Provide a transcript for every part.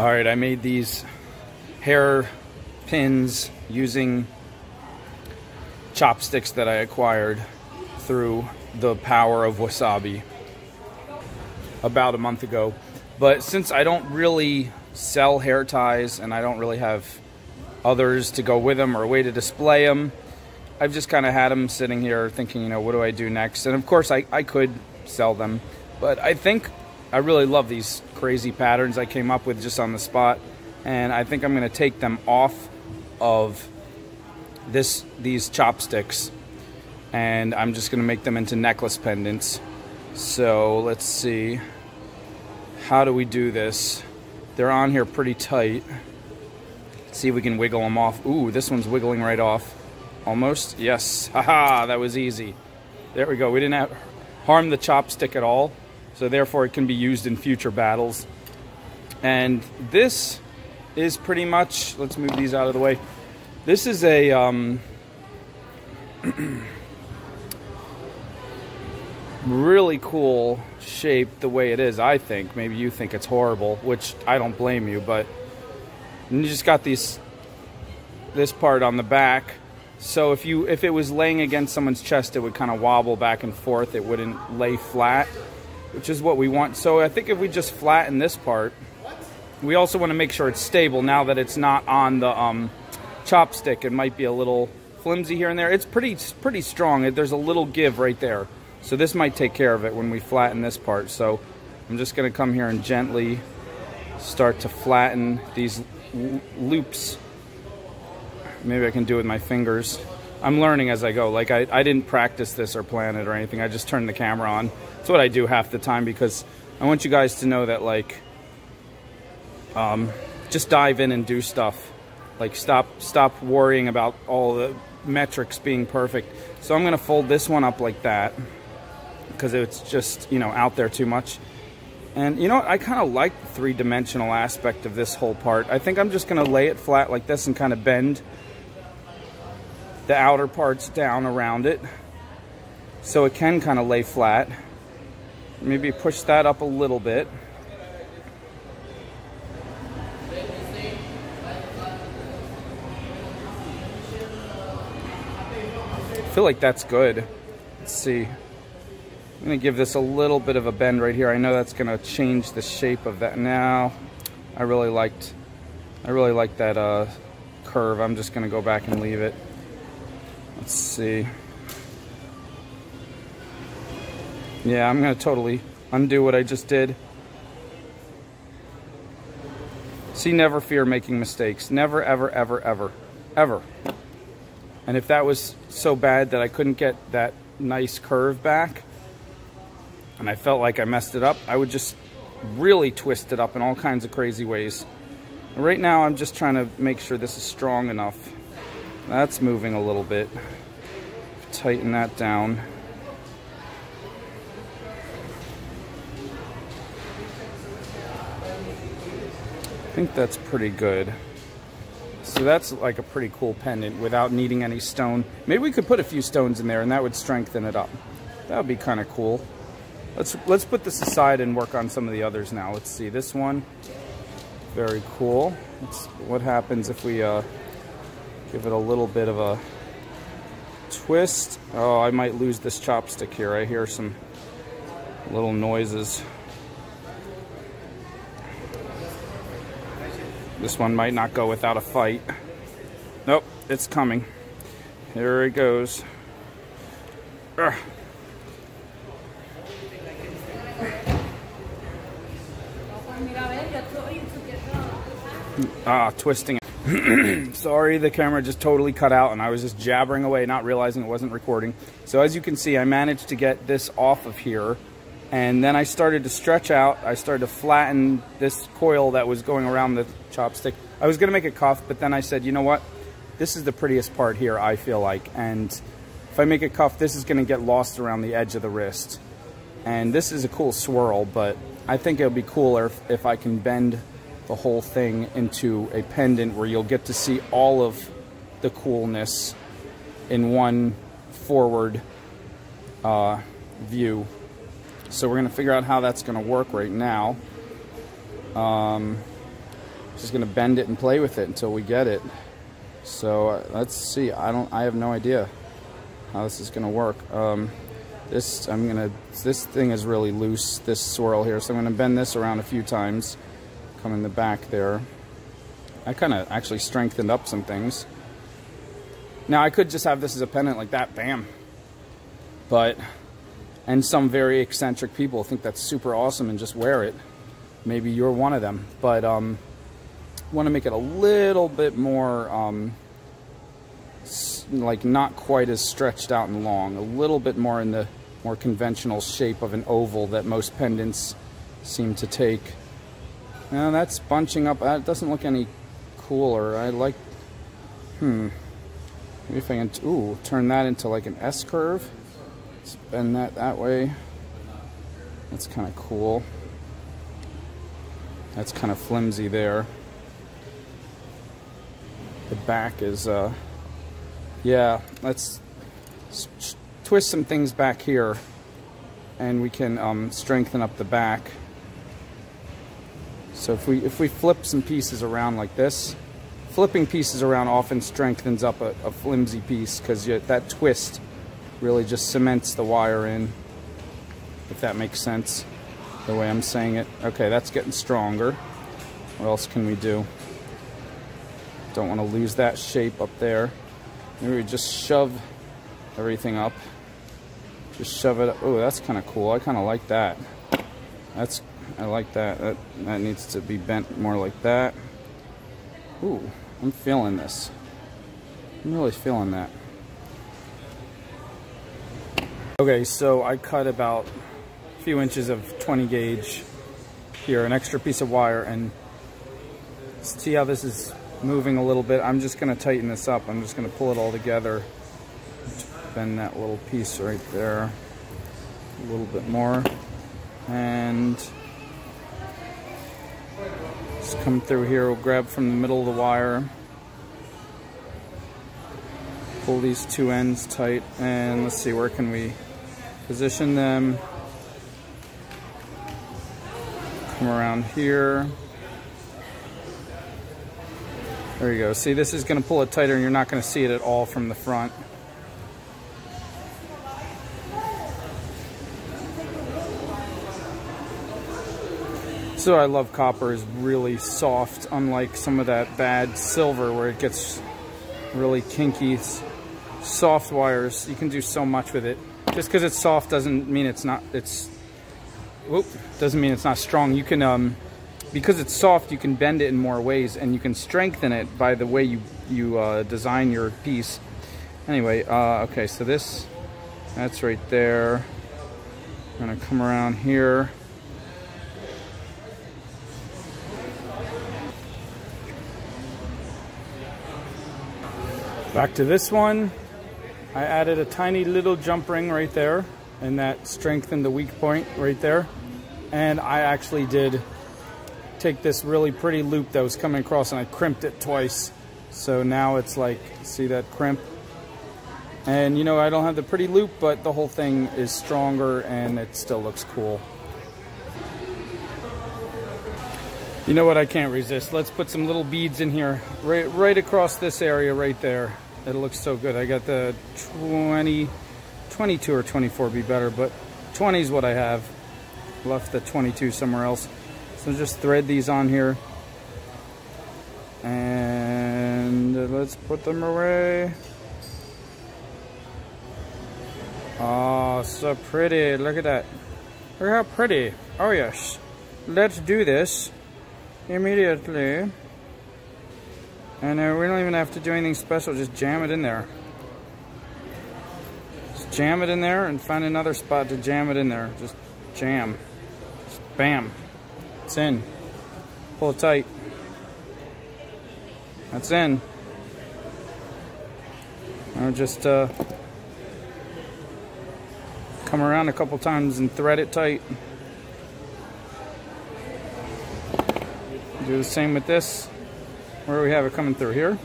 All right, I made these hair pins using chopsticks that I acquired through the power of wasabi about a month ago. But since I don't really sell hair ties and I don't really have others to go with them or a way to display them, I've just kind of had them sitting here thinking, you know, what do I do next? And of course, I, I could sell them, but I think I really love these crazy patterns I came up with just on the spot. And I think I'm going to take them off of this these chopsticks and I'm just going to make them into necklace pendants. So let's see. How do we do this? They're on here pretty tight. Let's see if we can wiggle them off. Ooh, this one's wiggling right off. Almost. Yes. Haha, that was easy. There we go. We didn't have, harm the chopstick at all. So therefore it can be used in future battles. And this is pretty much, let's move these out of the way. This is a, um, really cool shape the way it is, I think. Maybe you think it's horrible, which I don't blame you, but you just got these, this part on the back so if you if it was laying against someone's chest, it would kind of wobble back and forth. It wouldn't lay flat, which is what we want. So I think if we just flatten this part, we also want to make sure it's stable now that it's not on the um, chopstick. It might be a little flimsy here and there. It's pretty pretty strong. There's a little give right there. So this might take care of it when we flatten this part. So I'm just going to come here and gently start to flatten these loops Maybe I can do it with my fingers. I'm learning as I go. Like, I, I didn't practice this or plan it or anything. I just turned the camera on. That's what I do half the time because I want you guys to know that, like, um, just dive in and do stuff. Like, stop, stop worrying about all the metrics being perfect. So I'm to fold this one up like that because it's just, you know, out there too much. And you know what? I kind of like the three-dimensional aspect of this whole part. I think I'm just to lay it flat like this and kind of bend the outer parts down around it so it can kind of lay flat. Maybe push that up a little bit. I feel like that's good. Let's see. I'm gonna give this a little bit of a bend right here. I know that's gonna change the shape of that. Now, I really liked, I really like that uh, curve. I'm just gonna go back and leave it. Let's see. Yeah, I'm going to totally undo what I just did. See, never fear making mistakes. Never, ever, ever, ever, ever. And if that was so bad that I couldn't get that nice curve back, and I felt like I messed it up, I would just really twist it up in all kinds of crazy ways. right now, I'm just trying to make sure this is strong enough. That's moving a little bit. Tighten that down. Think that's pretty good. So that's like a pretty cool pendant without needing any stone. Maybe we could put a few stones in there and that would strengthen it up. That would be kind of cool. Let's let's put this aside and work on some of the others now. Let's see this one. Very cool. Let's, what happens if we uh, Give it a little bit of a twist. Oh, I might lose this chopstick here. I hear some little noises. This one might not go without a fight. Nope, it's coming. Here it goes. Ah, twisting Sorry, the camera just totally cut out and I was just jabbering away, not realizing it wasn't recording. So as you can see, I managed to get this off of here. And then I started to stretch out. I started to flatten this coil that was going around the chopstick. I was gonna make a cuff, but then I said, you know what? This is the prettiest part here, I feel like. And if I make a cuff, this is gonna get lost around the edge of the wrist. And this is a cool swirl, but I think it'll be cooler if, if I can bend the whole thing into a pendant where you'll get to see all of the coolness in one forward uh, view. So we're going to figure out how that's going to work right now. Um, just gonna bend it and play with it until we get it. So uh, let's see. I don't. I have no idea how this is gonna work. Um, this I'm gonna. This thing is really loose. This swirl here, so I'm gonna bend this around a few times. Come in the back there. I kind of actually strengthened up some things. Now I could just have this as a pendant like that, bam. But, and some very eccentric people think that's super awesome and just wear it. Maybe you're one of them. But um, want to make it a little bit more, um, like not quite as stretched out and long. A little bit more in the more conventional shape of an oval that most pendants seem to take. Now that's bunching up. That doesn't look any cooler. I like, hmm. Maybe if I can, ooh, turn that into like an S Bend that that way. That's kind of cool. That's kind of flimsy there. The back is, uh, yeah, let's twist some things back here and we can um, strengthen up the back. So if we, if we flip some pieces around like this, flipping pieces around often strengthens up a, a flimsy piece because that twist really just cements the wire in, if that makes sense, the way I'm saying it. Okay, that's getting stronger. What else can we do? Don't want to lose that shape up there. Maybe we just shove everything up. Just shove it. Up. Oh, that's kind of cool. I kind of like that. That's I like that. That that needs to be bent more like that. Ooh, I'm feeling this. I'm really feeling that. Okay, so I cut about a few inches of 20 gauge here, an extra piece of wire, and see how this is moving a little bit. I'm just gonna tighten this up. I'm just gonna pull it all together. Bend that little piece right there a little bit more. And just come through here, we'll grab from the middle of the wire. Pull these two ends tight, and let's see, where can we position them. Come around here. There you go. See, this is going to pull it tighter and you're not going to see it at all from the front. So I love copper is really soft, unlike some of that bad silver where it gets really kinky. Soft wires, you can do so much with it. Just because it's soft doesn't mean it's not, it's, whoop, doesn't mean it's not strong. You can, um, because it's soft, you can bend it in more ways and you can strengthen it by the way you, you uh, design your piece. Anyway, uh, okay, so this, that's right there. I'm gonna come around here. Back to this one. I added a tiny little jump ring right there and that strengthened the weak point right there. And I actually did take this really pretty loop that was coming across and I crimped it twice. So now it's like, see that crimp? And you know, I don't have the pretty loop, but the whole thing is stronger and it still looks cool. You know what, I can't resist. Let's put some little beads in here, right, right across this area right there. It looks so good. I got the 20, 22 or 24 be better, but 20 is what I have. Left the 22 somewhere else. So just thread these on here. And let's put them away. Oh, so pretty. Look at that. Look how pretty. Oh, yes. Let's do this immediately. And uh, we don't even have to do anything special, just jam it in there. Just jam it in there and find another spot to jam it in there. Just jam. Just bam. It's in. Pull it tight. That's in. Just uh, come around a couple times and thread it tight. Do the same with this. Where do we have it coming through here?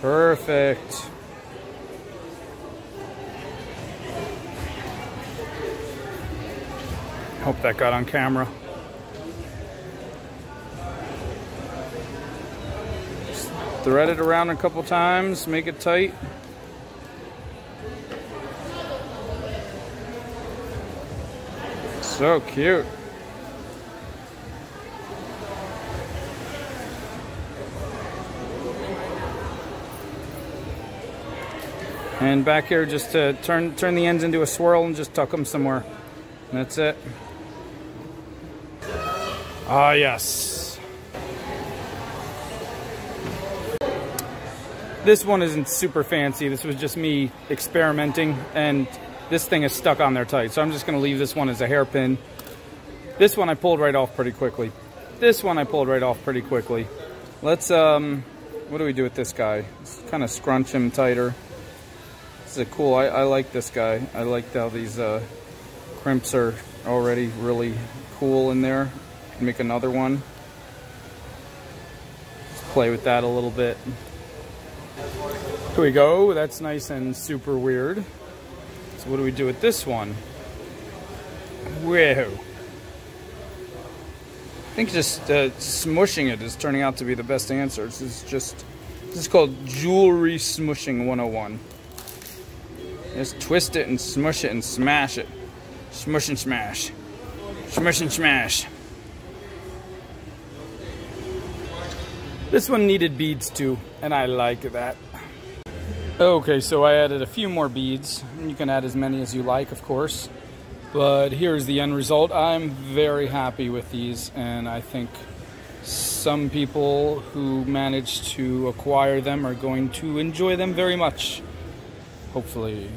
Perfect. Hope that got on camera. Thread it around a couple times, make it tight. So cute. And back here, just to turn turn the ends into a swirl and just tuck them somewhere. And that's it. Ah, yes. This one isn't super fancy. This was just me experimenting, and this thing is stuck on there tight. So I'm just going to leave this one as a hairpin. This one I pulled right off pretty quickly. This one I pulled right off pretty quickly. Let's, um, what do we do with this guy? Let's kind of scrunch him tighter. This is cool, I, I like this guy. I like how these uh, crimps are already really cool in there. Make another one. Let's play with that a little bit. Here we go. That's nice and super weird. So what do we do with this one? Whoa. I think just uh, smushing it is turning out to be the best answer. This is just, this is called jewelry smushing 101. Just twist it and smush it and smash it. Smush and smash. Smush and smash. This one needed beads too, and I like that. Okay, so I added a few more beads. You can add as many as you like, of course. But here's the end result. I'm very happy with these, and I think some people who manage to acquire them are going to enjoy them very much. Hopefully.